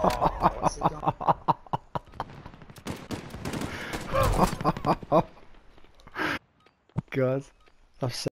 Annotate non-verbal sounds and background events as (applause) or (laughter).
Oh, what's he got? (laughs) God. I've